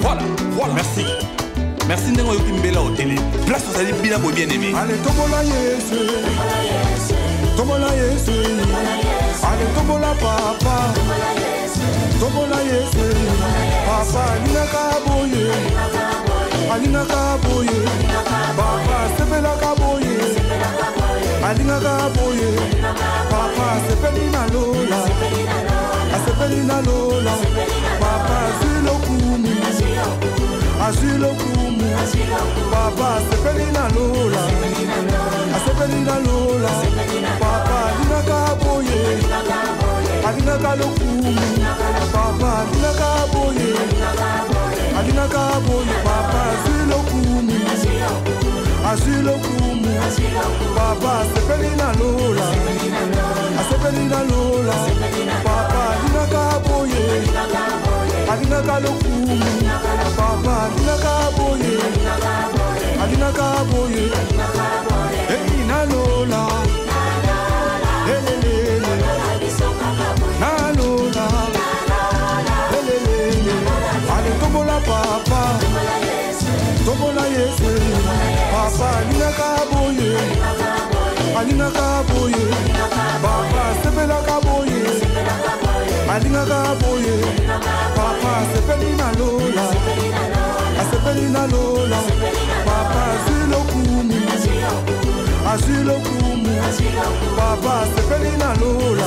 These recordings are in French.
voilà voilà. Merci. Merci ndenge oyoki mbela otele place ozali bina boye bien aimé ale tombola yesu. Tombola yesu. Ale tombola papa. Tombola yesu. Papa alingaka boye. Alingaka boye. Papa asepelaka boye. Alingaka boye. Papa asepeli na lola. Asepeli na lola papa azwi lokumu azwi lokumu papa asepeli na lola. Asepeli na lola. Papa alingaka boye. Alingaka lokumu papa alingaka boye. Alingaka boye. Papa azwi lokumu azwi lokumu papa asepeli na lola. Asepeli na lola. Papa alingaka boye. Alingaka lokumu. Papa alingaka boye. Alingaka boye. Ei na lola. Lelelele na lola. Lelelele ale tombola papa. Tombola yesu papa alingaka boye alingaka boye papa asepelaka boye alingaka boye papa asepeli na lola. Asepeli na lola. Papa azwi lokumu azwi lokumu papa asepeli na lola.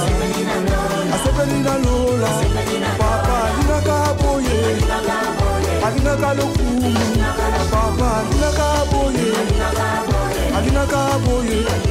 Asepeli na lola. Papa alingaka boye alingaka lokumu papa alingaka boye alingaka boye ei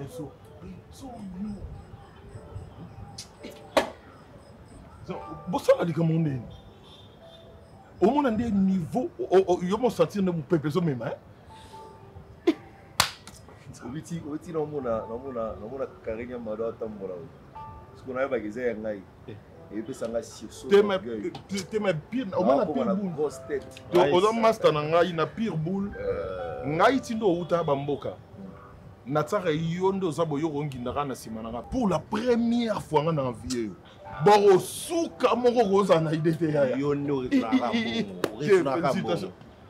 liboso bosala likambo ndeni omona nde niveau yo mosentir nde mopepe ezomema obiti namona karenia mado atambola parceque nayebaka eza ya ngai. Eh. Epesanga sursaoza master na ngai na pire boule. Euh. Ngai ti nde outa bamboka. na tsara yo nde oza boyoko ongindaka na nsima nanga pour la première fois nga na vie yo bakosuka moko kozala na ide te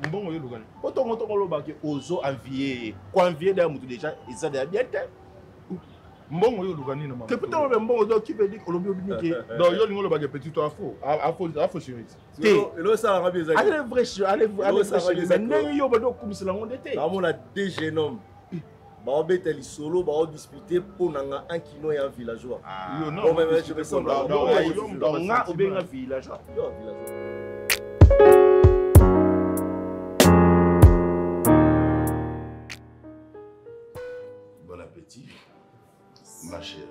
mbongo yolukani po ntongo ntongo olobaki ozo anvie ye koanvie deya motu déjà eza deya bien te. Mbongo oyo oluka nini te peut-être obe mbongo donc qui veut dire olobi obini ke? Donc yo lingo olobaki petit to afro. Afro chimiste. Te. Ale vrai ale vrai ndenge yo bado okumisela ngo nde te amona deux génome baobeta lisolo baodispute mpo na nga un kino ya villageois. Donc nga obenga villageois. Bon appétit, ma chérie.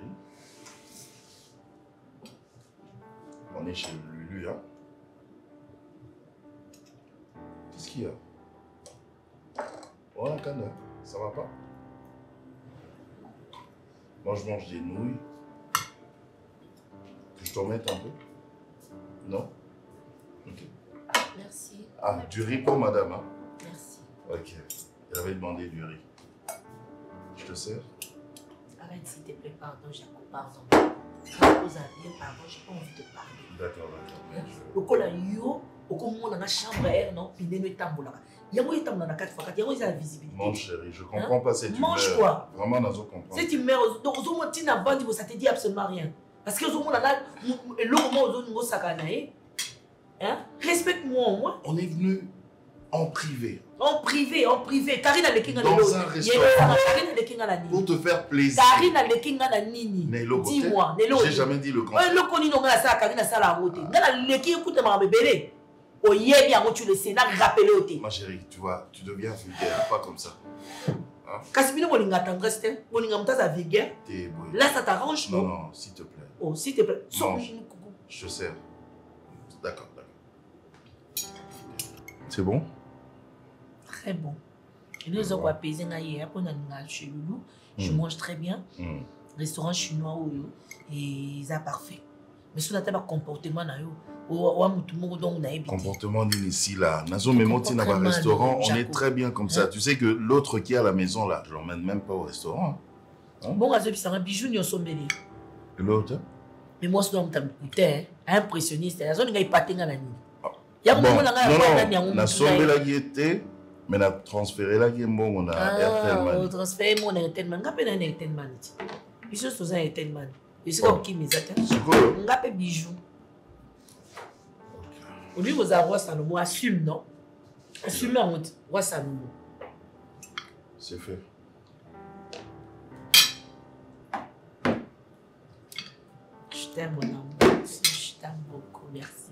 On est chez Lulu, hein. Qu'est-ce qu'il y a? Oh, Kanda, ça va pas? Moi, je mange des nouilles. Que je t'en mette un peu Non? Ok. Merci. Ah, du riz pour madame, hein? Merci. Ok. Elle avait demandé du riz. Je te sers? Arrête s'il te plaît, pardon, Jacob, pardon. Bien, pardon, j'ai pas envie de parler. D'accord, d'accord. lokola yo okomona na chambre etambolaka. Yango etambola na kati fakati yango eza la visibilité. Mon chéri, je comprends pas cette Mange humeur. donc ozomona ntina avandi bosa te dit absolument rien. Parce que ozomona na mu- eloko mo ozolinga osaka na ye. Hein? respecte moi au moins. On est venu en privé. En privé en privé. Karine aleki nga Dans un restaurant. karine na pour nini te faire plaisir. karine nga na nini? Dis-moi lelo J'ai jamais dit le oyo contraire. eloko nini onga nasala karine asala yango te nga naleki ekuta makambo ebele oyebi yango tu lese na rappele yo te Ma chérie, tu vois, tu deviens vulgaire, pas comme ça. kasi bino bolinga tendresse te bolinga moto aza vulgaire là ça t'arrange Non, non? non, s'il te plaît. oh s'il te plaît Mange. Je te sers. D'accord, d'accord. C'est bon? Très bon ngai ye mpo na ninga chez lulu je Mm. mange très bien Hmm. restaurant chinois oyo eza parfait mais soki ata bacomportement na owa motu moko donc nayebi te Comportement nini ici là. Un on est très bien comme ça. Hein? Tu sais que l'autre qui est à la maison là, je l'emmène même pas au restaurant. bongo azobisanga bijou nyonso mbele l'autre? Mais mwasi no moto amikuta impressionniste azolinga epate nga na nini na ye. te mais na transférelaki ye mbongo na otransfere mo na etelman nga mpe na na etelman ti biso toza na etelman esika kokimi eza te nga mpe bijou olingi kozala roi salomo assume non? Assume yango ti roi salomo c'est fait Je t'aime, mon amour. Je t'aime beaucoup, merci.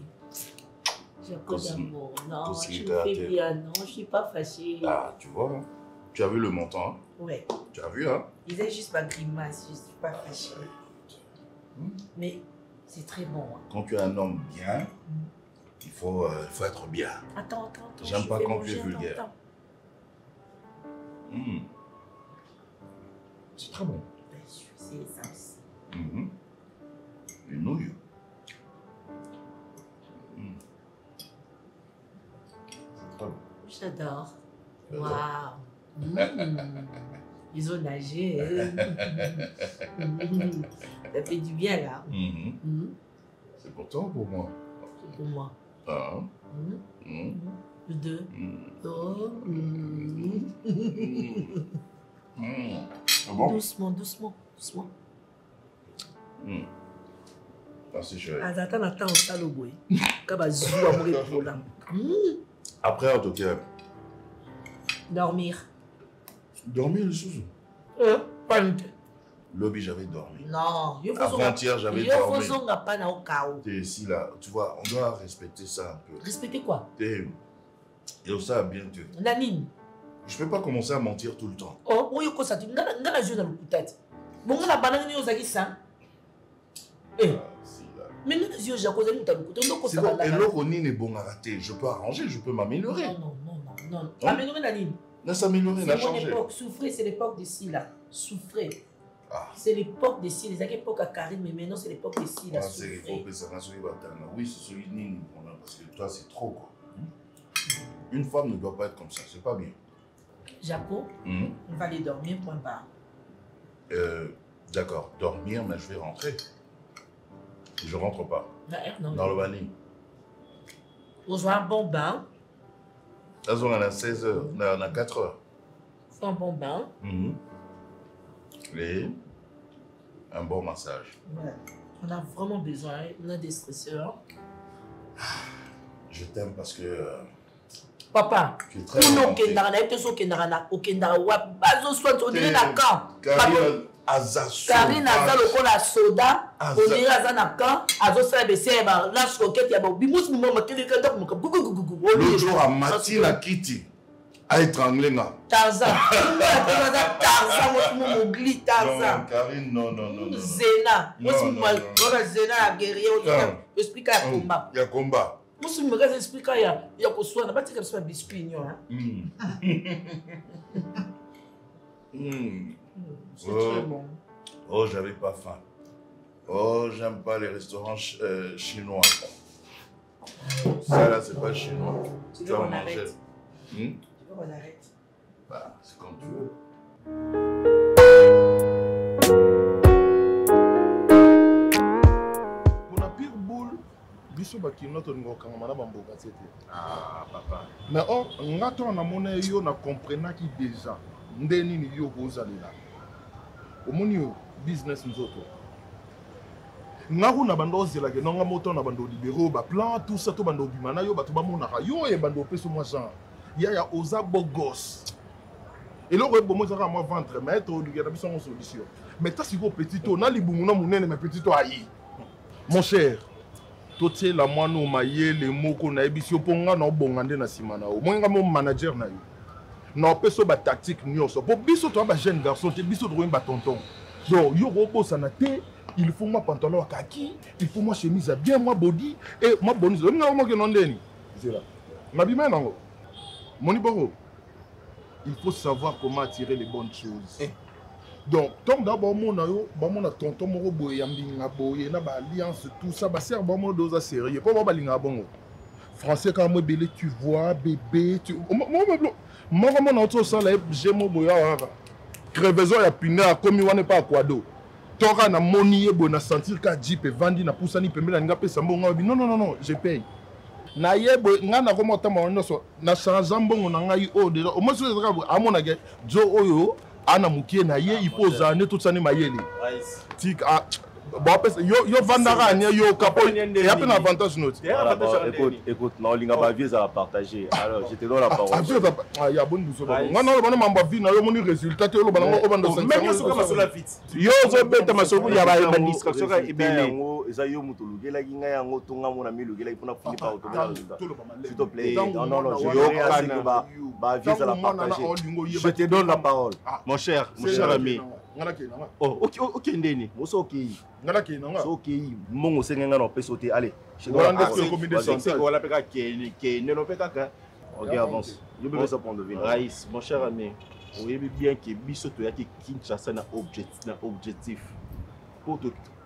J'ai Cosine- d'amour. Non, je me fais bien. Non, je suis pas fâchée. ah tu vois hein. tu as vu le montant hein? Ouais. tu as vu hein? Il est juste ma grimace. Je suis pas fâchée. Mais c'est très bon. hein. quand tu es un homme bien il faut, euh, il faut être bien Attends, attends, attends. J'aime pas quand tu es vulgaire. Hmm. c'est très bon Ben, C'est ça aussi. Mhm. Une nouille. Hmm. C'est très bon. J'adore. Waouh. Mmh. Ils ont nagé. Mmh. Ça fait du bien là. Mmh. C'est pour toi ou pour moi? C'est pour moi. Ah, Mmh. hmm, Le deux. hmm, Oh. Mmh. hmm. Bon? Doucement, doucement, doucement. Hmm. Merci chérie. azalata na ntango osala boye ka bazwa moko epola Mm. Après, en tout cas, dormir dormir le sous. pani te Lobby, j'avais dormi. non Avant-hier, j'avais dormi. T'es ici, là. Tu vois, on doit respecter ça un peu. respecte quoi? T'es- Et ça, bien te. na nini Je peux pas commencer à mentir tout le temps. Oh, oyo kosa te nga na- nga na jeu na lokuta te bongo na bandanga nini ozalaki sa Eh, Ah, si, là. mais nga na zio jako ozali moto ya lokuta C'est ndokosa bon, et l'autre n'est bon à rater. Je peux arranger, je peux m'améliorer. non non non non non Hein? améliorer na nini Là, s'améliorer, c'est n'a mon changé. époque souffrir c'est l'époque de si là souffrir Ah, c'est l'époque de si ezalaki époque ya karine mais maintenant c'est l'époque de si là ah, c'est il faut souffrir que ça reste sur les batailles. Oui, c'est celui de parce que toi, c'est trop, quoi. Une femme ne doit pas être comme ça, c'est pas bien. Jaco, Mhm. on va aller dormir, point barre. Euh, D'accord, dormir, mais je vais rentrer. Je rentre pas. Na air, non. Dans le banni. On joue un bon bain. Là, on à 16h, on a 4h. Fais un bon bain. Mhm. Et un bon massage. On a vraiment besoin. On a des stresseurs. Je t'aime parce que euh, Papa, tu es très kuna okendaka na ye te so okendaka na okendaka wapi bazoswani odire na camp Karine aza karine aza sauvage. lokola soda odire aza na camp azosala bese ya ya mimo a étranglé nga. tarzan tarzan mosimo mogli tarzan Karine, non, non, non. non. zena non. zena ya guerrier Non. esplika ya Hum, komba Il y a combat. mosi mimeka esplika ya ya koswana batika biso ya biscuit nyo. Hmm. c'est Oh. très bon Oh, j'avais pas faim. Oh, j'aime pas les restaurants ch- euh, chinois. Ça là, c'est pas chinois. tu veux qu'on arrête? Hmm? Tu veux qu'on arrête. Bah, c'est comme tu veux. mpona pire boule biso bakino tolinga kokangama na bamboka te te Ah, papa. mais or nga ntango namona yo na comprenaki déjà nde nini yo kozalela omoni yo business nzoto. Nga kuna bando ozelaka nonga moto na bando libéraux baplan tout ça to bando obima na yo bato bamonaka. Yo oye bando opesa mwa genre yaya oza gosse. Eloko ebomo ezaka mwa ventre mais tolukela na biso yango solution. Mais ta sikoyo petit to na libumu na monene mais petit to ayi mon cher totiela mwana o mayele moko nayebisi yo mpo nga na obonga nde na nsima na yo moyenga mo manager na yo na opesa yo batactique nyonso mpo biso toya bajeune garçon te biso tokomi batonton donc yo koobosana te il faut mwa pantalon ya kaki il faut mwa chemise ya bien mwa bodi e mwa bonise olinga omokeno ndeni zela nabima nango moni boko il faut savoir comment attirer les bonnes choses. Eh. donc ntongo da bamona yo bamona tonton moko boye ya mbinga boye na baalliance tout ça basere bamona do oza sérieux mpo ba balingaka bongo. Français kaka mo ebele tu vois bébé tu- mo- mo- mo- moko mona oti osala ye je mo boye awa kaka crevaison ya pine akomi wana epa akwado toka namoni ye boye na sentir ka jip evandi napusani pembeni alingi apesa mbongo abi non non non non je paye na ye boye ngai nakoma otamba wana nyonso na change mbongo na ngai oyo deja omosi ezaka amonake jo oyo ana mokie na ye faut ozala nde tosani mayele. Tik ah, yo yo vandaka ania yo kapo eya mpe na avantage noti Voilà, bon, écoute, écoute, non, Linga Bavier, ça va partager. Alors, je te donne la parole. ya boni biso bango ngai na na mambo ya vi na yo omoni résultat te oloba nango ozobeta masolo ya badistraction eza yo moto ngai yango mona mpona s'il te plaît non non non je je te donne la parole mon cher mon cher ami ngana ke nanga oh oki oki ndeni? Moso oki. Ngana ke nanga so oki. Mongo senga ngana opeso te allez chez wala ndesko ko minde sanse wala peka ke ni ke ne no peka ka ok avance. yo bebe ça prendre vin rais mon cher ami. Oyebi bien ke biso toyaki kinshasa na objectif na objectif. Po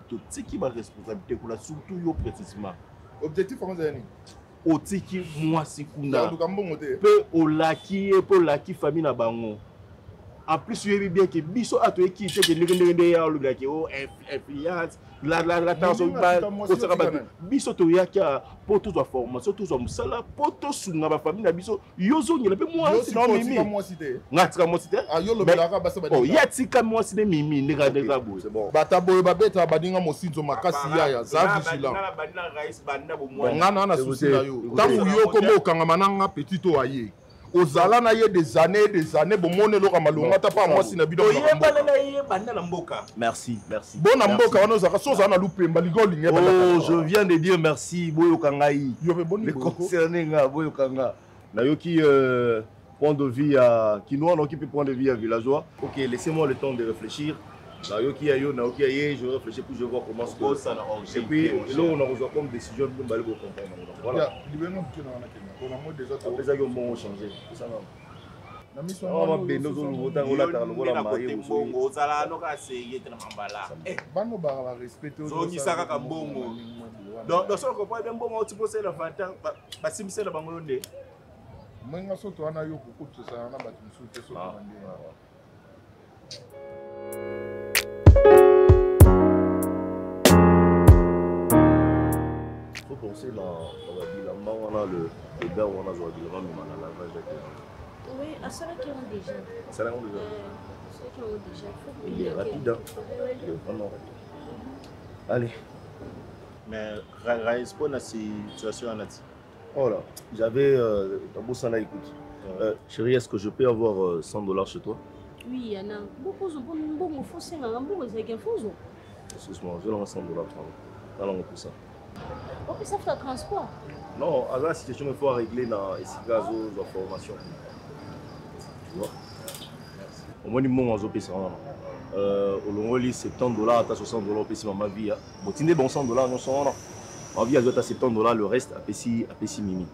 totiki baresponsabilité kuna surtout yo précisement objectif ango ezali nini otiki mwasi kuna. Mpe olaki ye mpe olaki famille na bango. En plus oyebi bien ke biso ato toyeki te ke ndenge ndenge nde ya olobelaki o influence latanso Ndenge afika mwasi kosaka otika bato biso toyaki a mpo tozwa formation tozwa mosala mpo tosunga bafamille na biso yo ozongela mpe mwasi na mimi nga tika mwasi te Ah, ye atika mwasi nde mimi ndenge ndenge boye bata boye babetaka baninga mosinzo makasi yaya za vigilant nga na na susi na yo ntango yo koma okangama na nga petit oyo aye ozala na ye des années des années bomoni eloko malonga ata mpa mwasi na bino oyebana na ye banda na mboka. Merci merci. Bona Merci. mboka wana ozalaka so ozala na lupemba linga olinga oh je viens de dire merci boyoka ngai. Yo mpe boni le boyoko. concerné nga boyoka nga. Nayoki euh, point de vue ya kinois nayoki mpe point de vue ya villageois. Ok laissez-moi le temps de réfléchir nayoki ya yo nayoki ya ye je réfléchis pour je vois comment ce que et puis eloko na kozwa comme décision bino bale bocomprendre ngoapesa yo mbongo changer. Mabende ozoluba ntango olataka lokola mariebongo ozala noka aseye te na mambala. Bano bakala respect zongisa kaka mbongo. donc solo comprendre eh bien mbongo oti posela vingt ans basimbisela bango yo nde mwenga soto wana yo kokotisana na bato mosusu te sokoande ah, Ah, faut penser na wana wana bilamba mema na lavage ake Oui, à ceux qui ont déjà. déjà Euh, il payer est rapide hein. il est vraiment rapide allez mais rais mpo na situation wana ti Voilà, j'avais euh, écoute. Euh, chérie, est-ce que je peux avoir euh, 100 dollars chez toi? Oui, il y en a. Beaucoup de gens font ça. Beaucoup de gens font ça. Excuse-moi, je l'envoie 100 dollars. pardon. Faire transport. Non, la situation, il faut régler dans les gazos, la formation. Il m'a dit ça. Euh, long de 70 dollars, à 60 dollars, c'est ma vie. hein. Bon, tu n'es bon 100 dollars, non, 100 dollars. Ma vie, à 70 dollars, le reste, à Pessi Mimi.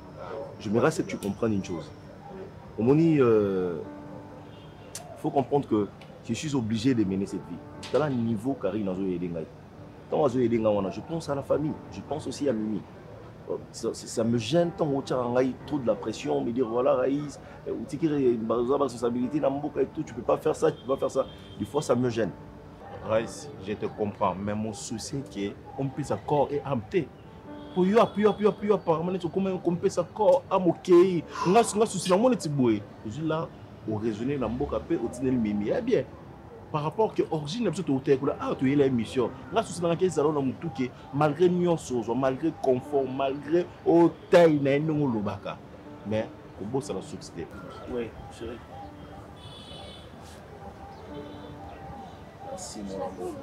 Reste que tu comprennes une chose. Moins, il faut comprendre que je suis obligé de mener cette vie. Le niveau Karine Nazo Yedengai. Quand Nazo Yedengai, je pense à la famille, je pense aussi à Mimi. Euh, Ça, ça- me gêne tant au Tcharangai, trop de la pression, me dire voilà, Raïs, euh, ou Tiki, une responsabilité dans Mboka et tout, tu peux pas faire ça, tu peux pas faire ça. Des fois, ça me gêne. Rice, je te comprends, mais mon souci est qu'on puisse corps et âme te. Pour yo, puis yo, puis yo, puis yo, apparemment, comment on puisse corps âme ok. Nga nga souci na mon petit boy. Je suis là au raisonner na mboka pe au tinel mimi. Eh bien. Par rapport ke origine na biso toutekula awa toyela nga na motu ke malgré nyonso ozwa malgré confort malgré oyo tai ye mais kobosana suki oui Merci, mon amour.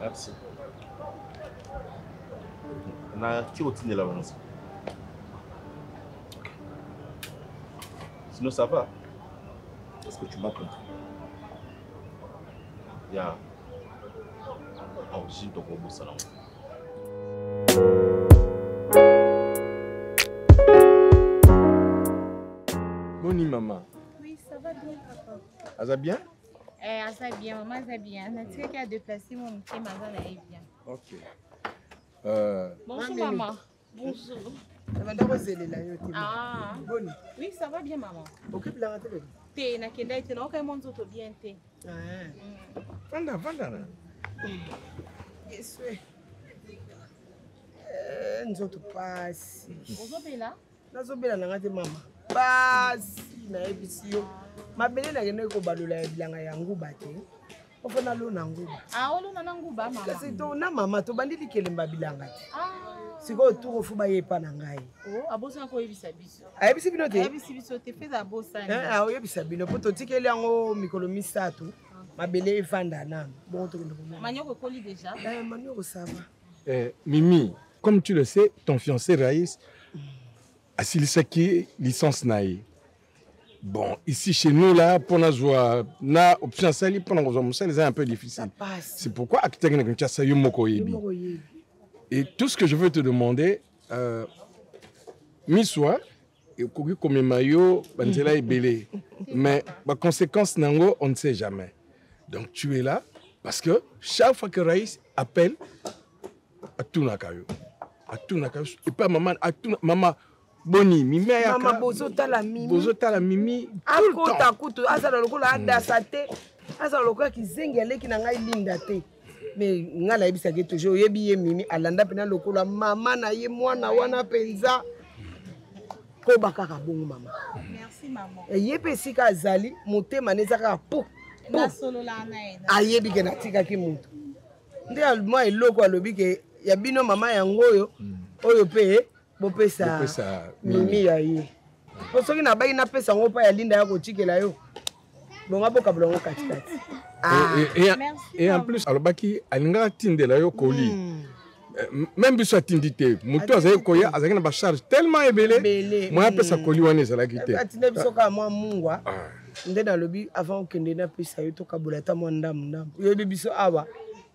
Presque. D'accord. Merci. naki kotindela bango sinon ça va? Est-ce que tu m'as compris? Ya origine tokobosana ngo boni mama Oui, ça va bien, papa. aza bien? Eh, aza bien, maman aza bien. natikaki adeplace mo motema aza na ye bien ok bonjour maman. Bonjour. Nabanda kozelela yo te ah. boni. Oui ça va bien maman. Okepelanga te lelo te nakenda ete naokai mo nzoto bien te. Vanda vanda na. Eswe nzoto pasi. Ozobela? Nazobela nanga te mama. Pasi nayebisi yo. Mabele nakendaki kobalola ya bilanga ya nguba te ofana lona nguba. Kasi na mama. Tobandi likelemba bilanga te. Sikoyo tour ofu baye epa na ngai. Ayebisi bino teayebisa eh, ah, bino. Mpo totikeli yango mikolo misato mabele evanda nano bongo tokende komamanioko sava eh, eh, mimi comme tu le sais ton fiancé rais asilisaki licence na ye. Bon, ici chez nous, là, pour na joie, na option sali, pour na joie, c'est un peu difficile. C'est pourquoi. Et tout ce que je veux te demander, euh, miswa, ekoki komema yo banzela ebele mais baconséquence nango on ne sait jamais. Donc tu es là parce que chaque fois que Raïs appelle atunaka yo atunaka yo epa mama atuna mama boni mimi ayaka mama bozotala mimi. bozotala mimi akota kutu azala lokola adasa te. Azala lokola kizengi aleki na ngai linda te. Me ngai nayebisaki toujours oyebi ye mimi alanda mpena lokola mama na ye mwana wana mpenza. Koba kaka bongo mama. Merci maman. Ye mpe esika azali motema na eza kaka ye ayebi ke natikaki motu nde mwa eloko alobi ke ya bino mama yango oyo oyo mpe bopesa mimi. ya ye. Po soki nabaki napesa yango mpa ya linda ya kotikela yo bonga bokabola yango katikati. Et en plus alobaki alingaka tindela yo koli. Eh, m- même biso atindi te. Motu azalaki koya azalaki na bacharge tellement ebele. Moya apesa koli wana ezalaki te. Atinda biso kaka mwa mungwa nde nalobi avant okende napesa yo tokabola ata mwa ndambu ndambu oyebi biso awa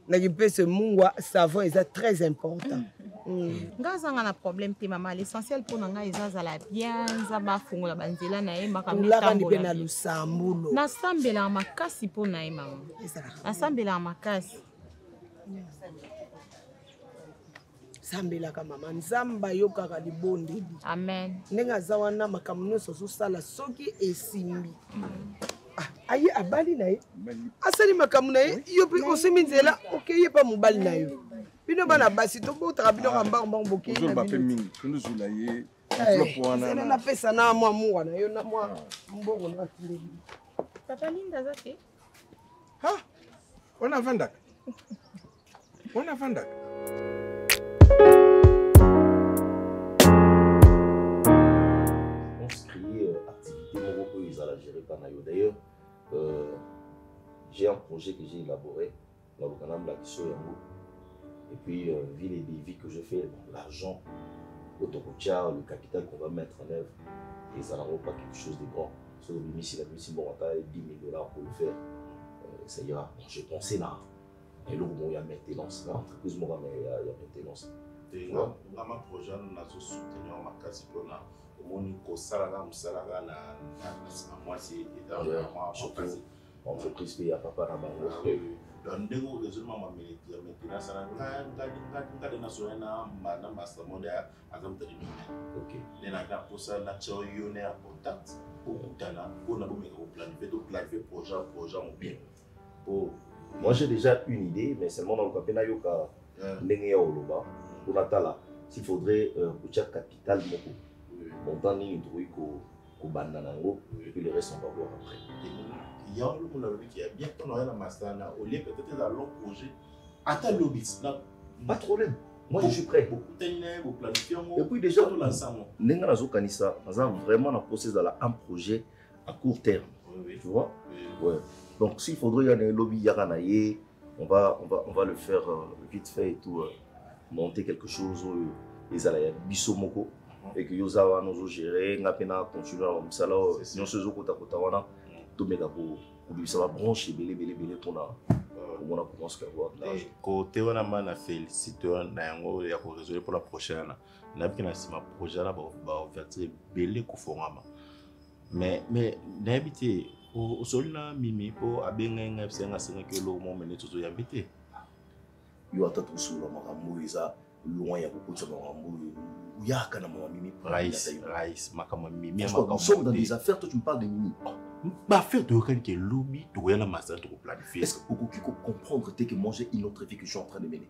nakipesa mungwa savon eza très important. Nga azanga na problème te mama. L'essentiel mpo na ngai eza azala bien nzambe afungola banzela na ye makambo olakandi mpe na lusambulo. Nasambelaka makasi mpo na ye mama. Nasambelaka makasi. Sambelaka mama. Nzambe ayokaka libondeli. Amen. Ndenge aza wana makambo nyonso azosala soki esimbi. Ah, aye abali na ye. Asali makambo na ye yo mpe osimbi nzela okeye mpa mobali na yo. Bino bana basi tobotaka bino kambangbang bokei na ozoloba mpe bino mingi tondozula ye. Wana sena napesa na mwa mungwa na yo na mwa mbongo nakileli papa linda aza te. Wana avandaka wana avandaka on se créer activité moko oyo ezala géré par na yo d'ailleurs euh, j'ai un projet que j'ai élaboré yango. Et puis euh, vu les dévis que je fais bon, l'argent tokotia le capital qu'on va mettre en œuvre ezala ngo pas quelque chose de grand. Soki obimisi nabimisi mbongo ata 10 000 dollars pour le faire euh, ça ira. Bon, j'ai pensé na na eloko moko ya maintenance. Na entreprise moko ya ya maintenance. Nga nga maprojet wana nazosoutenir makasi mpona omoni kosalaka mosalaka na mwasi entreprise mpe ya papa na bango donc ndenge oyo ezolima ya maintenance na ngade nasolai na mastermonde aza mutali mine nde nanga mposa natia yo na ya contact okutana mpona bomeka koplanifie toplanifie projet ya projet mo bien po moi j'ai déjà une idée mais seulement naluka mpe nayoka ndenge ya oloba mpona tala. S'il faudrait euh, kotia capital moko montant nini tokoki ko- kobanda na yango epuis le reste on va voir après. Yango lokola olobiki ya bien mpona oya na master na olie peut-être eza long projet. Ata lobi na pas de problème. Moi je suis prêt. et puis déjà ndenge nazokanisa naza vraiment na process ezala un projet à court terme. Tu vois? Ouais. donc s'il faudrait ya na ye lobi yaka na ye on va, on va, on va le faire euh, vite fait et tout euh, monter quelque chose ezala ya biso moko et que yo oza wana ozogere nga mpe na continue na mosala oyo nyonso ezokotakota wana tomeka ko- kobimisa babranche ebele ebele ebele mpona komona comment ce qu'avoir de l'argent kote wana ma na félicite na yango ya korésolve mpona prochain wana nayebiki na nsima projet wana baouverture ebele kofongama mais mais nayebi te osoli na mimi mpo abengai ngai bisenga asengaki eloko mo mene tozoyambi te yo ata tosola makambo oyo eza loin ya kokotisa makambo oyo oyaka na mama mimi rais rais makambo ya mimi ya Parce que nous sommes dans des affaires, toi tu me parles de Mimi. baaffaire toyokani ke lobi tokoya na masala tokoplanifie Est-ce que Okoki comprendre que moi j'ai une autre vie que je suis en train de mener?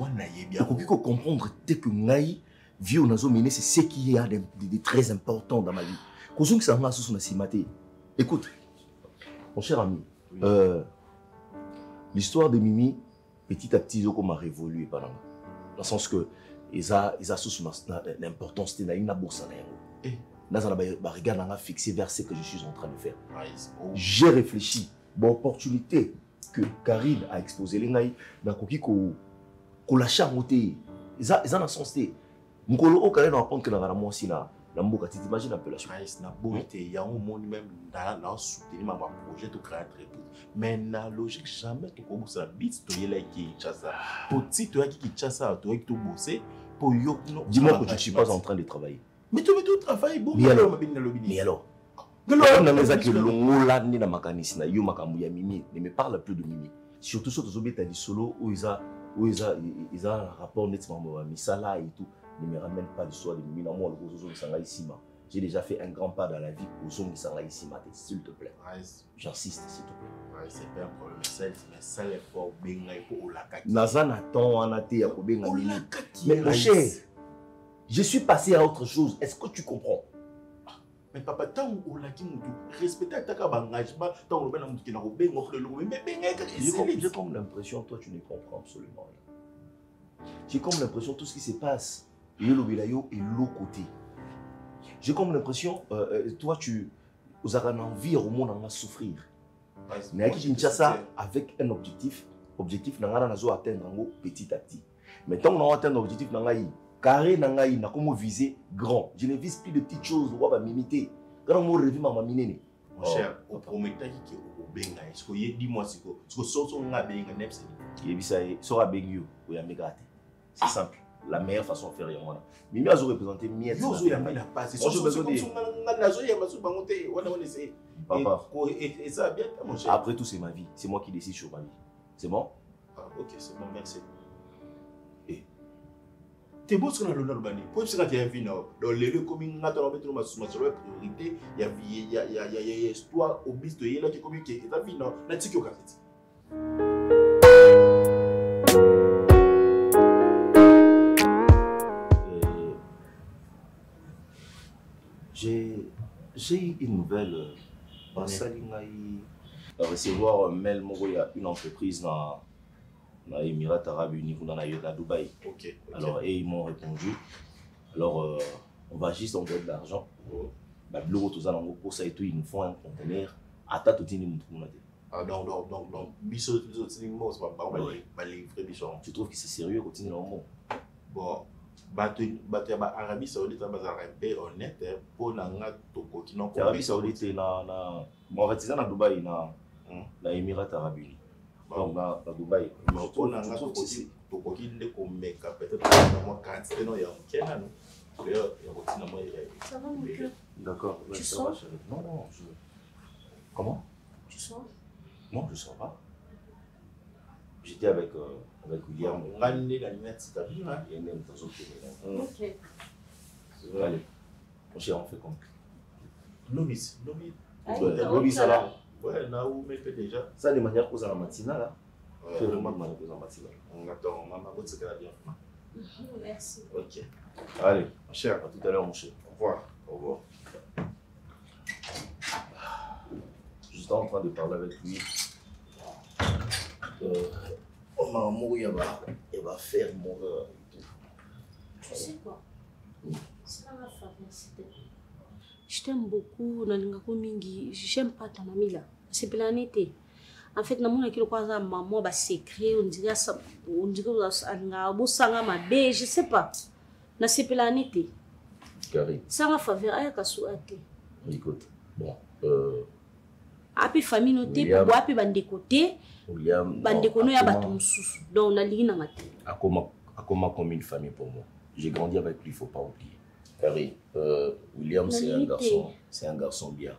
Wana nayebi Okoki comprendre dès que Ngai, vie au nazo mener, c'est ce qui est de, de- de très important dans ma vie. Kozung Sanga sous son asimate. Écoute, mon cher ami, euh, l'histoire de Mimi, petit à petit, Zoko m'a révolu pendant. Dans le sens que, eza eza susu na importance te nalingi nabosa na yango. Eh. Nazala baregard nanga fixé vers ce que je suis en train de faire. J'ai réfléchi. Baopportunité que karine a exposele ngai nakoki kolâche yango te eza na sens te. Mokolo oyo karine apprendre ke nazala mwasi na na mboka ti t'imagine appellation nice na boyi hmm. te. Yango omoni même naosoutenir ma baprojet tokraa entreprise mais na logique jamais tokobosana biti toyelaki kinshasa. Po ti toyaki kinshasa toyaki tobose Dis-moi que tu ne suis pas en train de travailler. mais to mais to travail bon Mais alors, mais alors, ne me parle plus de mimi surtout so tozobeta lisolo oyo eza oyo eza eza na rapport ya misala et tout ne me ramène pas l'histoire de mimi j'ai déjà fait un grand pas dans la vie ozongisa ngai nsima te s'il te plaît j'insiste s'il te plaît c'est pas un problème mais ça l'effort bengai po olakaki naza na temps wana te ya kobenga mimi Olakaki, mais mon Raïs. cher je suis passé à autre chose est-ce que tu comprends? Mais papa ntango olaki motu respecte ataka baengagement ntango olobi na motu kena kobenga ofule eloko me bengai kaka J'ai comme, esili j'ai comme l'impression, toi, tu ne comprends absolument rien. J'ai comme l'impression, tout ce qui se passe, Belayo est l'autre côté. J'ai comme l'impression, euh, euh, toi, tu as envie au monde à souffrir. Mais à Kinshasa, avec un objectif, objectif, nanga nazo atteindre ngo petit à petit. Mais tant qu'on a atteint l'objectif, yi, carré nanga yi, na comme viser grand. Je ne vise plus de petites choses, on va m'imiter. Quand on rêve ma minene. mon cher oprometaki ke okobenga ye siko ye di mwa siko siko soso nga abenga nepseni yebisa ye soki abengi yo oyambeka te c'est simple la meilleure façon de faire yango mimi azorepresente miette yo ozoyambela pasi nga nazoyamba so bango te wana wana ese Papa. eza bien ta mon cher après tout c'est ma vie c'est moi qui décide sur ma vie c'est bon Ah, ok c'est bon merci te bosika na lona lobani po ebisika te ya vi nao donc lelo ekomi nga tona betino masolo ya priorité ya vi- ya- ya- ya- ya- ya histoire obisi toyelaki ekomi ke eza vi nao natiki okaka ti Euh, j'ai eu une nouvelle euh, ngai recevoir un mail moko ya une entreprise na na émirats arabes unis kuna na na dubaï. Ok alors et ils m'ont répondu. Alors euh, on va juste envoyer de l'argent babiloko toza nango mposa et tout. Ils nous font un conteneur. Ata totindi motu kuna te Ah, donc, donc, donc, donc, biso, biso, c'est pas, Ouais. ba livrer biso. tu trouves que c'est sérieux kotindi nango? Bon, bato, ya ba Arabie Saoudite bazalaka mpe honnête nga tokoki saoudite na fait eza na donc nga tokoki tokoki nde komeka peut-être na mwa quantité no ya moke nano leo ya kotina mwa Ça va, mon cœur? D'accord, Tu sors. Non, non, je... Comment? Tu sors Non, je sors pas. J'étais avec, euh, avec William. nga nde na nini atika bino Il y a une intention de Ok. Allez, mon cher, on fait comme. lobis lobi Ah, Ouais, t'as Lobby, honte, ça là. ouais na ume mpe déjà Ça, de manière cause à la matinale, là. Ouais. Fais vraiment de manière cause à la matinale. nga to mama kotikala bien Merci. Ok. Allez, mon cher, à tout à l'heure, mon cher. Au revoir. Au revoir. J'étais en train de parler avec lui. Euh, maman moko ya ba ya ba faire moko tu sais quoi? Ça va faire c'était je t'aime beaucoup nalingako mingi. J'aime pas ta mami là. Asepelani te en fait namonaki lokwa aza mama basecret ondire alingaka bosanga mabe je sais pas. Nasepelani te sanga faveur ayaka suwa te ape famille no te pobo ape bandeko te bandeko ya bato mosusu donc nalingi nanga te Akoma, Akoma comme une famille pour moi. J'ai grandi avec lui, il ne faut pas oublier. Carré, euh, William, c'est un garçon, c'est un garçon bien.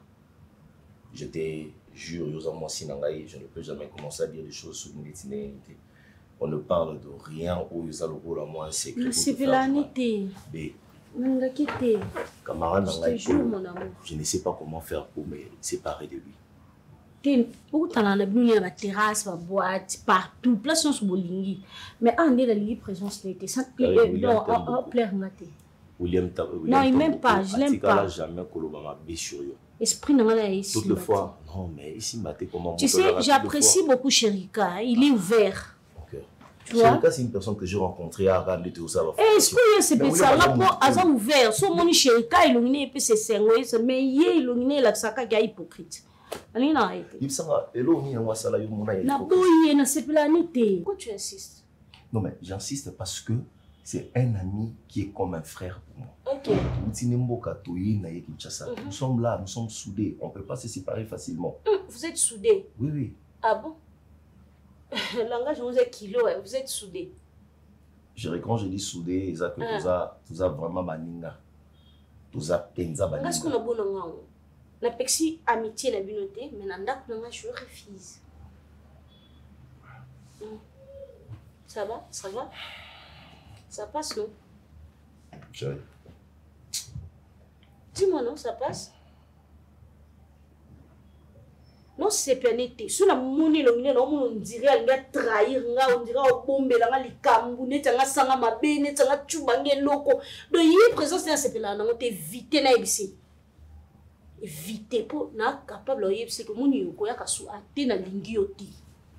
Je te jure, je ne peux jamais commencer à dire des choses sur une itinéité. On ne parle de rien où là, moi, un secret. pour te Mais, nalingaki te camarade amour je ne sais pas comment faire pour me séparer de lui. Te okutana na bino nini na baterrasse baboite partout. Place nyonso bolingi mais ah nde nalingi présence te t'aimes ah, ah, plaire nga te William, Non, il m'aime pas, je l'aime pas. jamais Koloba m'a bé sur yo. esprit na na ye Toutes les te. fois, non, mais ici, maté comment tu sais j'apprécie beaucoup Sherika il est ouvert. Tu vois? Sherika, c'est une personne que j'ai rencontrée à Rande tout ça. Eh, esprit ye sepesanga mpo aza ouvert so omoni sherika elongi ne epesa esengo ese mais ye elongi ne elakisaka kaka ya hypocrite alingi na ye te Ibisanga, hello, ni yango asala yo mona na boye nasepelani te pourquoi tu insistes? Non, mais j'insiste parce que c'est un ami qui est comme un frère pour moi. ok Kinshasa. Nous sommes là, nous sommes soudés. On ne peut pas se séparer facilement. Hum, vous êtes soudés Oui, oui. ah bon? Langage vous êtes kilo ouais, vous êtes soudés Je, quand je dis soudés, ils que ça, tout ça vraiment baninga. Tout ça, penza nga siko baninga. nabona ngango napekisi amitié na bino te mais na ndako na nga je refuse. Hum. ça va? Ça va? Ça passe non? Chérie, Dis-moi non, ça passe? Non sepene te so namoni elongi nena omona ondire alingi atrahir nga ondire abombela nga likambo neti anga sanga mabe neti anga tubanga eloko donc ye présence ne asepelaka nango te évite nayebisi évite mpo na capable oyebisi ke moni yo koyaka su ate nalingi yo te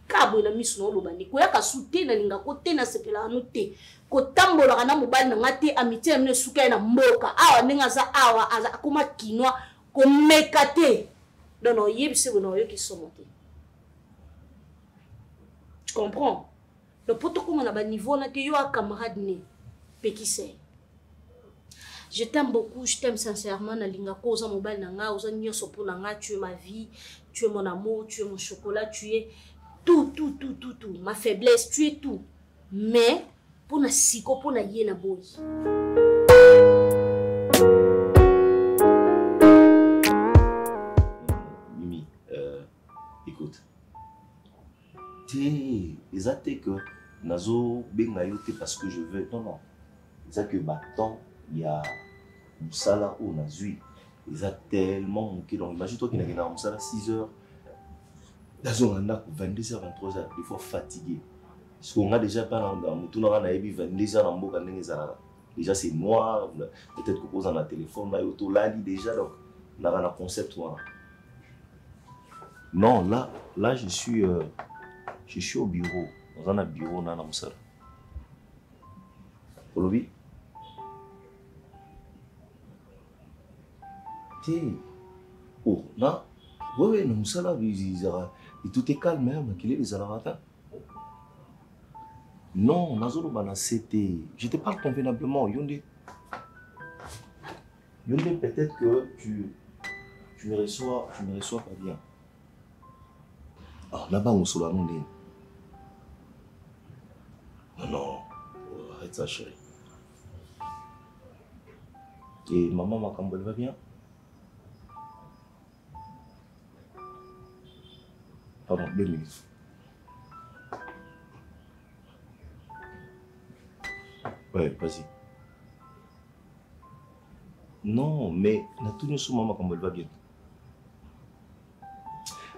ka boye na miso na oloba nde koyaka su te nalingako te nasepelaka no te kotambolaka na mobali na nga te amitié na mino esuka ye na mboka awa ndenge aza awa aza akóma kinwa komeka te donc na oyebisi boye na oyoki somo te tu comprends? Donc mpo tokóma na baniveau na te yo acamarade ne pekisa ye je t'aime beaucoup je t'aime sincèrement nalingaka oza mobali na nga oza nyonso mpo na nga tu es ma vie tu es mon amour tu es mon chocolat tu es tout tout tout tout tout ma faiblesse tu es tout mais mpo na siko mpo na ye na boyi Mimi, euh, écoute. Té, eza te que nazo benga yo te parce que je veux. Non, non. Eza que baton, il y a mosala oyo nazwi eza tellement moke donc imagine toi kinakenda na mosala 6 heures. Nazonga ndako 22 heures 23 heures des fois fatigué. Parce que nga déjà mpa na motu nanga nayebi 22 heures na mboka ndenge ezalaka déjà c'est noir peut-être kokoza na téléphone na yo tolali déjà donc naka na concept wana. Non là là je suis euh, je suis au bureau. Naza na bureau na na mosala. Olobi? Te oh na wewe na mosala ezalaka tout est calme makelele ezalaka ta non nazoloba na se te je te parle convenablement yo nde yo nde peut-être que tu tu me reçois tu me reçois pas bien. Ah na bango solo non non oh, arrête ça chérie. Et maman makambo elle va bien? Pardon, deux minutes. Ouais, vas-y. Non, mais Natounou Soumama, comme elle va bientôt.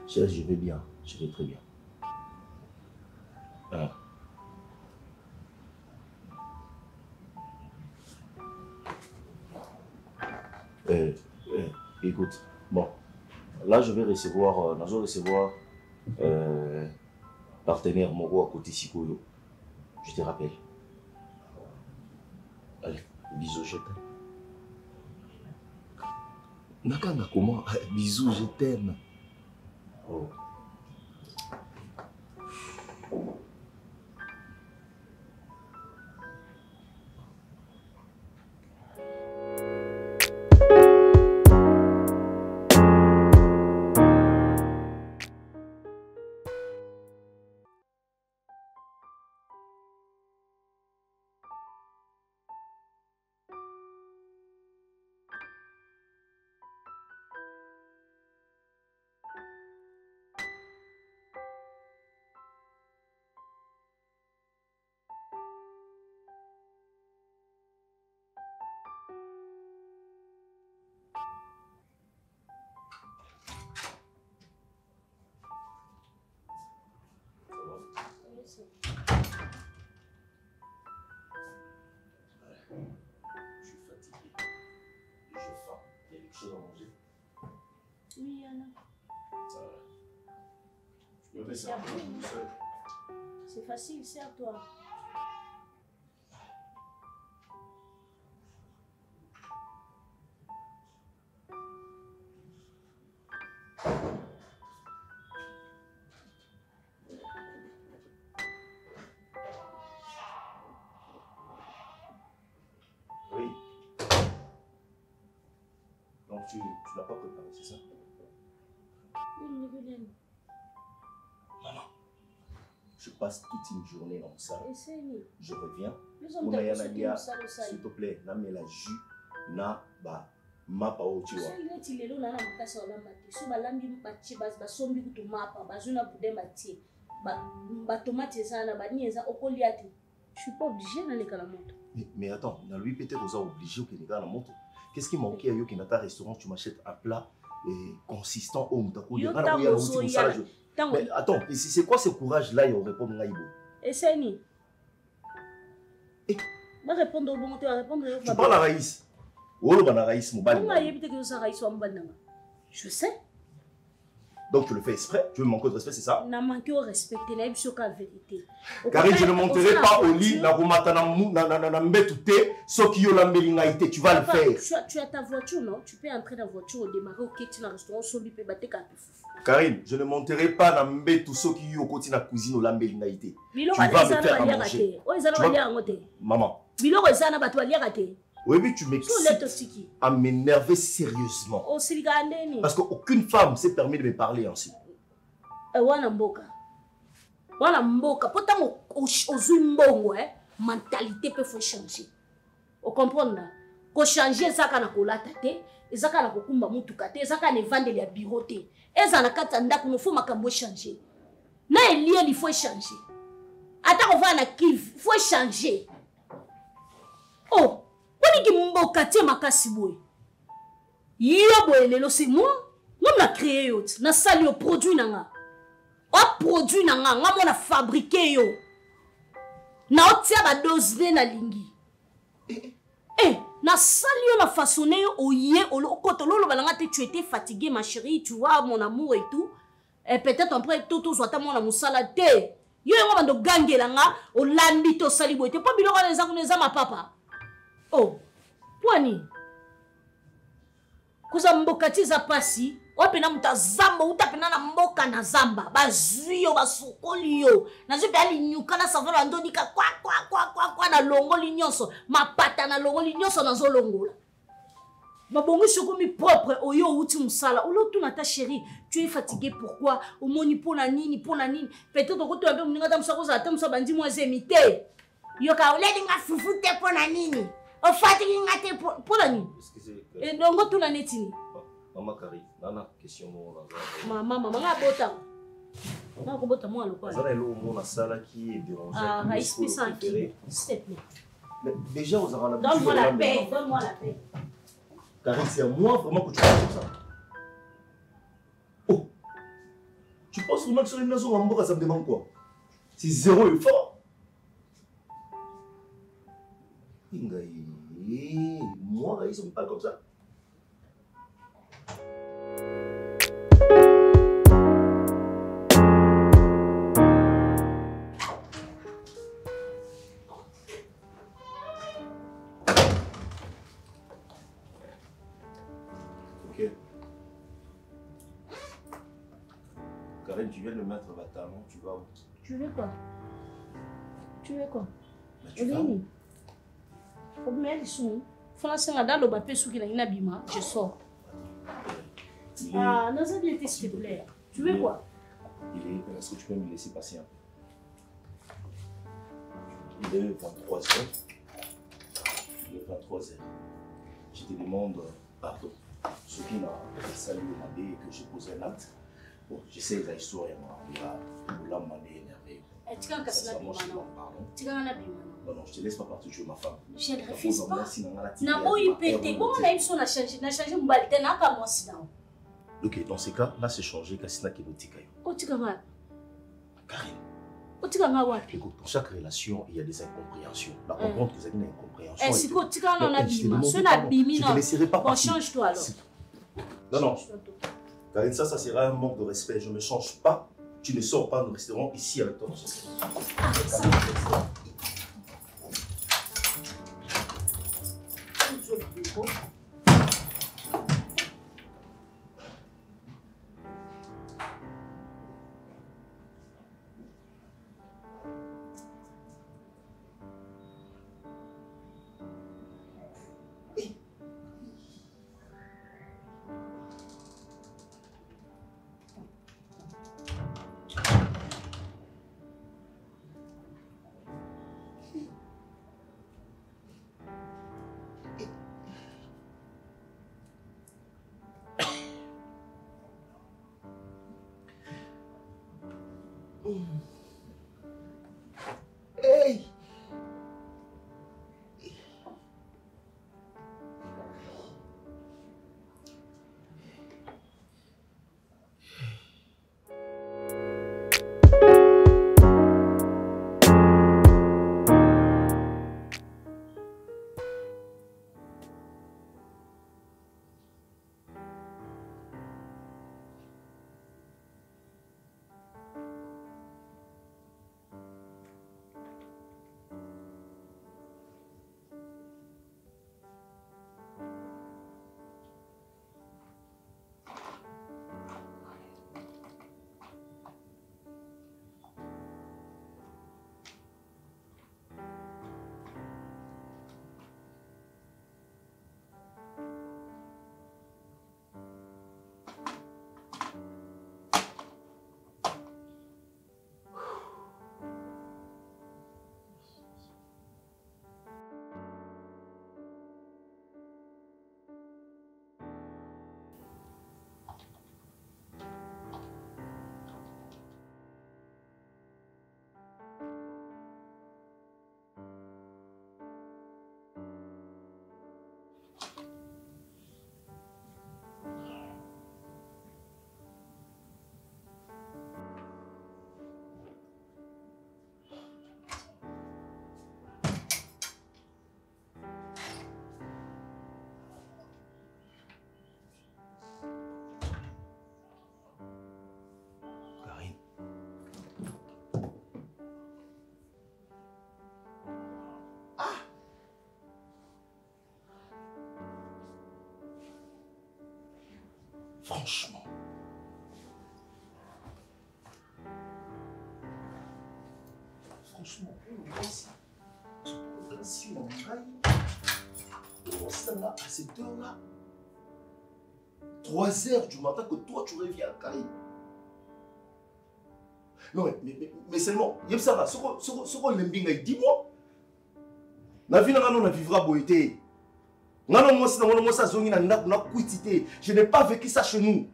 Chérie, je vais bien. Je vais très bien. Ah. Eh, eh, écoute, bon, là je vais recevoir, euh, je vais recevoir euh, partenaire Moro à côté Sikoyo. Je te rappelle. Allez, bisous, je t'aime. Nakanga, comment? Bisous, je t'aime. Oh. Oui, Anna. Ça va. Je tout non seul. C'est facile, serre-toi. Passe toute une journée dans ça. Je reviens. S'il te plaît, namela jus na ba mapa oyo tu vois. soki neti lelo na na makasi olamba te so balambi batie basi basombi kutu mapa bazwi na boudin batie Ba- batomate eza na bani eza okolia te je suis pas obligé naleka na moto. Mais, mais attends, na obligé moto. Qu'est-ce qui manquait à yo qui n'a pas restaurant, tu m'achètes un plat consistant ntango attends, et c'est c'est quoi ce courage là il répond ngaïbo eseni barépondre obongo te barépondre Tu parles à Raïs. Oloba na Raïs mobile. onga ayebi te ke ozala raisi wa mobali nanga je sais Donc tu le fais exprès, tu veux manquer de respect, c'est ça? Na manke orespecte nayebi soki a vérité Karine, je ne monterai pas au lit, na rumata na mu- na- na- na- na mbetu te, soki yo lambeli ngai te, tu vas le faire. tu as, ta voiture, non? Tu peux entrer dans la voiture, démarrer au keti dans le restaurant, sombi pe ka fufu. Karine, je ne monterai pas na mbetu soki yo koti na cuisine olambeli ngai te. Biloko Tu vas me faire à manger. Maman, Biloko eza na bato baliaka te. Oui, tu m'excites à m'énerver sérieusement. Ndeni. Parce qu'aucune femme s'est permis de me parler ainsi. Eh, wana mboka. Wana mboka. Po ntango ozwi mbongo, eh, mentalité mpe faut changer. ocomprendre kochange ezaka na kolata te ezaka na kokumba mutuka te ezaka na evandeli ya biro te eza na kati ya ndako no fo makambo echange na elieli fo echange ata kovaa na kive fo echange o poniki mboka tie makasi boye. Yo boye lelo se moi. Ngam na créé yo ti. Nasali yo produit na nga oproduit na nga nga mo na fabrike yo. Na otia badose nde nalingi Eh, nasali yo na façonne yo oye okota ololoba na nga te tu étais fatigué ma chérie tu vois mon amour et tout. Et peut-être après to tozwa ata mwana mosala te. Yo yango bando ogangela nga olandi te osali boye te. Mpo biloko wana eza kuna eza mapapa o pwani? Kozwa mboka ti eza mpasi oyo mpena moto azamba outa mpena na mboka na zamba. Bazwi yo basokoli yo. Nazwi mpe alinyuka na savolo andonika kwakwakwakwakwa nalongoli nyonso. Mapata nalongoli nyonso nazolongola mabongisi okomi propre oyo outi mosala olotuna ta chéri tu es fatigué pourquoi? Omoni mpo na nini mpo na nini? Peut-être okotuna mpe moninga ta mosa kozala te mosa bandi mwa ezemi te. Yoka olelinga fufu te mpo na nini ofatikinga te mpo na nini Excusez. ndongo tuna netini Maman Karine, nana question moko naza. mama mama nga abota nga kobota mwana Naza lokola na eloko moko nasalaki edérange. Ah, pesa un kilo, s'il te plaît. Déjà, aux arabes, Donne-moi la paix, donne-moi la paix. Karine, c'est à moi vraiment que tu penses comme ça. Oh Tu penses vraiment que sur une nation en ça me demande quoi? C'est zéro effort? Ingaï, Hé, moi, ils sont pas comme ça. tu viens de mettre Vataron, tu vas où? Tu veux quoi? Tu veux quoi? Bah, tu Rini obima lisumu fana senga daloba mpe soki nangi nabima je sors ah naza bien te s'il te plaît tu veux quoi? Il est, est-ce que tu peux me laisser passer un peu? Il est 23 heures. Il est 23 heures. Je te demande pardon. Ce qui m'a salué m'a dit que j'ai posé un acte. Bon, je sais la histoire, il y a là m'a énervé. Eh, tikanga kasi Ça, moi, je nabima te nao pardon. tikanga nabima Non, non, je te laisse pas partir, tu es ma femme. Je ne refuse pas. Na naboyi mpe te bongo na ye biso na change na change mobali te naka mwasi nao Ok, dans ces cas, là, c'est changé. Cassina qui nous dit otikanga Karine, otikanga wapi écoute, dans chaque relation, il y a des incompréhensions. La Mm. comprendre que vous avez une incompréhension. Eh, et Non, nao eh, je te nabima demande so pardon. nabimi Je na te laisserai pas bon partir. change toi alors Non, non. Karine, ça, ça sera un manque de respect. Je ne change pas. Tu ne sors pas, nous resterons ici avec toi. pouco. Hey! Franchement. Franchement, merci. Merci, mon gars. à cette heure-là? 3 heures du matin que toi tu reviens, Karine. Non, mais, mais, mais, mais seulement, ça va, ce qu'on l'aime bien, dis-moi. Na vie na na vivra boité. Je n'ai pas vécu ça chez nous.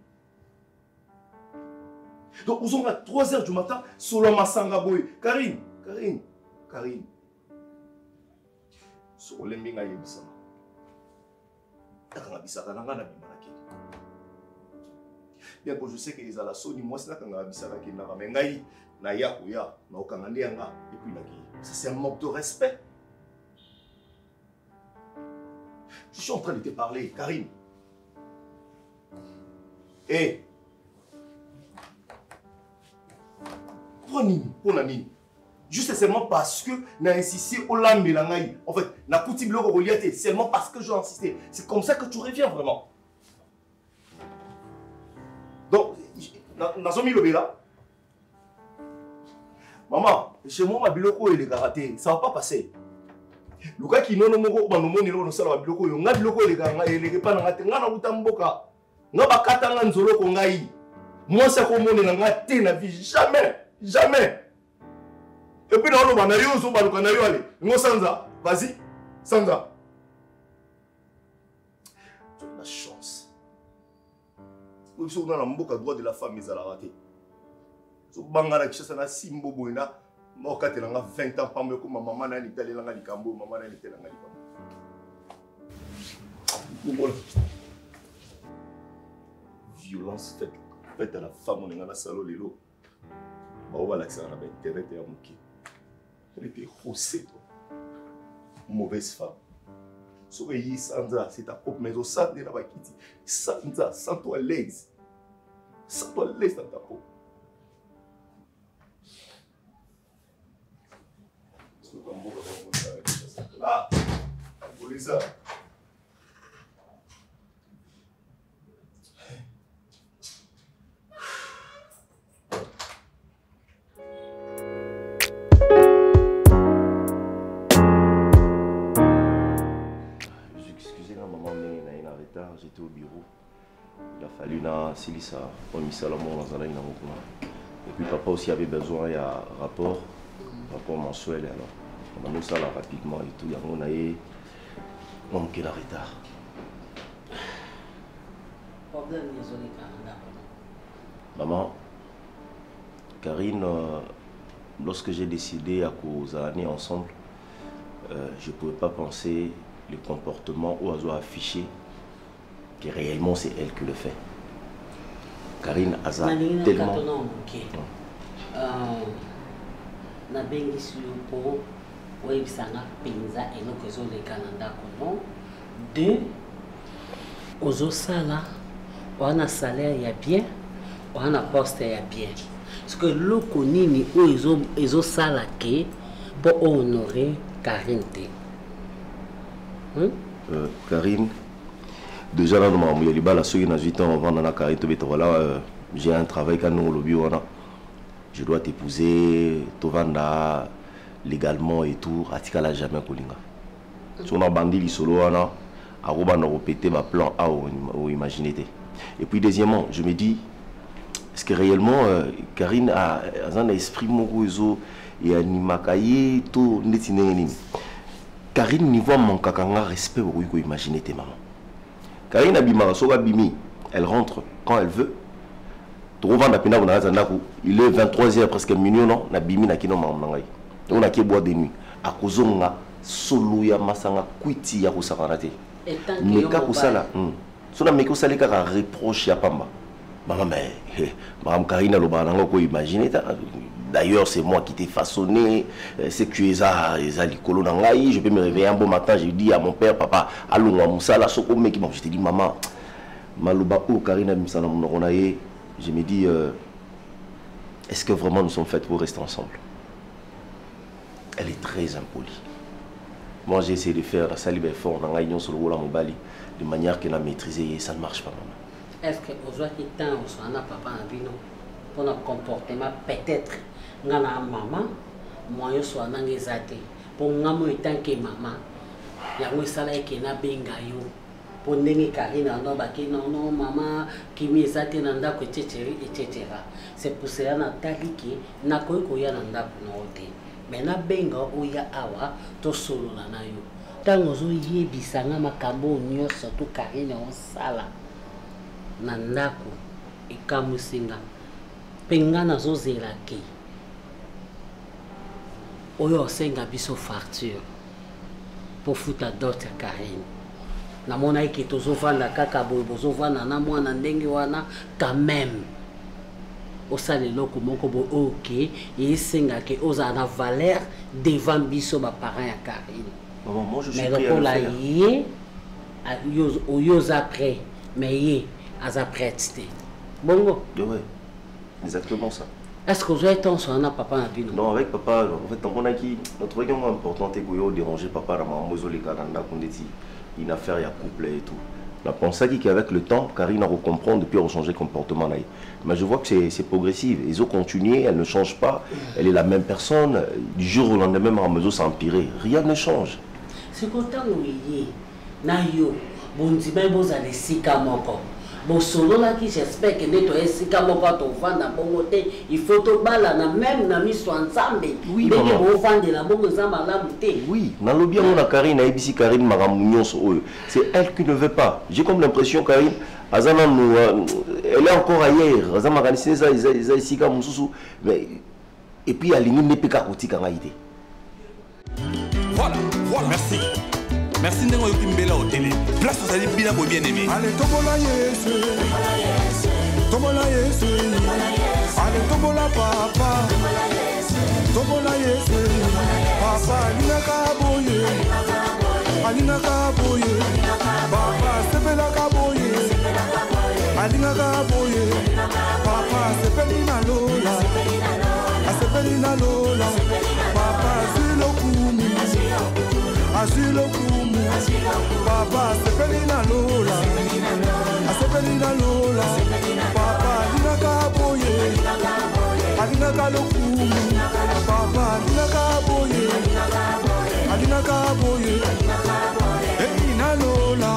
Donc à 3 heures du matin, solo masanga boy. Karine, Karine, Karine. So l'aime bien yeb ça. Kanga bisaka na bimanaki. bien que je sais que ezala soni mwasi nakanga bisaka akendaka me ngai ça c'est un manque de respect je suis en train de te parler e mpo nini mpona nini. Juste seulement parce que na insisté olambela ngai en fait nakuti biloko kolia te seulement parce que j'ai insisté. C'est comme ça que tu reviens vraiment. Nazomilobela mama chez moi babiloko oyo elekaka te ça va pas passer luka kinono moko banomoni eloko nosala babiloko oyo. Nga biloko eleke mpa na nga te. Nga nauta mboka. Nga bakatanga nzoloko ngai. Mwasi akomonela nga te na vie. Jamais jamais. Epuis naoloba na yo ozobaluka na yo ale. Ngo sanza vas-y. Sanza. La chance. Oyo biso kuna na mboka droit de la femme ezalaka te. Zobanga na kishasa na simbo boye na maokatelanga 20 ans pamba ekoma mama nani etalelanga likambo oyo mama nani etelanga likambo. Voilà. violence faite, faite à la femme oninga na salo lelo bao balakisaka na bainternet ya moke rossée toi. Mauvaise femme. Soki eyi sanza c'est ta propre maison. Sante na bakiti sanza sans toi à l'aise. Sans toi à l'aise dans ta peau Ah, polisa. Excusez-moi, maman, mais il a en retard, j'étais au bureau. Il a fallu na silisa omisala mo nazalaki nango kuna et puis papa aussi avait besoin ya rapport rapport mensuel alors banosala rapidement et tout yango na ye mwa moke na retard. Problème maman karine euh, lorsque j'ai décidé à kozala né ensemble euh, je ne pouvais pas penser le comportement ou azo affiché que réellement c'est elle qui le fait. Karine aza tellement. nabengisi yo mpo oyebisanga mpenza eloko ezoleka na ndako no salaire ya bien oza poste ya bien. Parceke eloko nini oyo ezo- ezosala karine Hmm? Euh, Karine, déjà là, dans ma libala, ceux qui n'ont 8 ans, on va dans Karine, j'ai un travail le bio, je dois t'épouser, Tovanda, légalement et tout, Atikala jamais Kolinga. Si on a bandit les solo, on a, on a répété ma plan A ou imaginer. Et puis, deuxièmement, je me dis, est-ce que réellement, euh, Karine a, a un esprit moko et animakaye, tout, netineni. karine niveau amonkaka nga respect okoki koimagine te mama karine abimaka soki abimi elle rentre quand elle veut tokovanda ya ndako il est 23 heures presque minio no nabimi nakino makambo na ngai donc naki bois de nuit akozonga solo ya masanga kwiti ya kosakana te meka mobali. kosala hmm. so nameki osali kaka reproche ya pamba mama mais eh, makambo karine alobaka nango koimagine ta D'ailleurs, c'est moi qui t'ai façonné. Euh, C'est que tu es à Likolo Nangaï. Je peux me réveiller un beau matin. Je dis à mon père, papa, allons à Moussala, Soko. Bon, je te dis, maman, Malouba ou Karina Mounonaye. Je me dis, euh, est-ce que vraiment nous sommes faits pour rester ensemble? Elle est très impolie. Moi, j'ai essayé de faire la salive fort dans la sur le Wola Mobali de manière qu'elle a maîtrisé et ça ne marche pas, maman. est ce que ozwaki ntan ozwa na papa na bino mpona comportement peut-être nga na mama mwa nyonso wananga eza te mpo nga mo yango esala eke nabenga yo mpo ndenge karine ando baki nono mama kimi eza te na ndako etc etc c'est pour cela natali ke nakoki koya na ndako na yo te me nabenga oya awa tosolola na yo. Ntango ozoyebisanga makambo oyo nyonso to karine osala. Na ndako ekamwisinga mpe nga nazozela ke. Oyo osenga biso facture mpo futa dot ya karine namonaki ke tozovanda kaka boye bozovanda na mwana ndenge wana quand même osala eloko moko boye oyo ke esengake ozala na valeur devant biso baparent ya karine. Maman, moi je suis mais lokola ye oyo oza prêt mais ye aza prête te. Bongo. Ouais, exactement ça. est ce que ozwaki ntonso wana papa na bino Non, avec papa, en fait, on a qui, notre truc important, c'est que déranger papa, la maman, les gars, dans la une affaire, il y a couple et tout. On a pensé qu'avec le temps, Karine a recomprendre puis a changé le comportement. Mais je vois que c'est- c'est progressif. Ils ont continué, elle ne change pas. Elle est la même personne. Du jour au lendemain, Mamezo s'est empiré. Rien ne change. ntango eye na yo bondima bozala esika moko bosololaki j'espère ke nde toya esika moko tovanda bongo te ifo tobalana même na miso ya nzambe ndenge maman. bovandela bongo eza malamu te Oui, nalobi yango na Karine, Karine makambo nyonso oyo. C'est elle qui ne veut pas. J'ai comme l'impression Karine aza nanu euh, elle est encore ailleurs. Aza makanisi eza esika mosusu et puis alingi nde mpe kaka kotika ngai te. Voilà, voilà. Merci. Merci ndenge oyoki mbela otele. Place ozali bina boye bien aimé. Ale tombola Yesu. Tombola Yesu. Ale tombola papa. Tombola Yesu. Papa alingaka boye. Alingaka boye. Papa asepelaka boye. Alingaka boye. Papa asepeli na lola. Asepeli na lola. Papa azwi lokumu. Azwi lokumu. Papa, sepelina lula. Asepelina Lola. Papa, lina kaboye Alina kalokumu Papa, lina kaboye Alina kaboye Hey, na lula.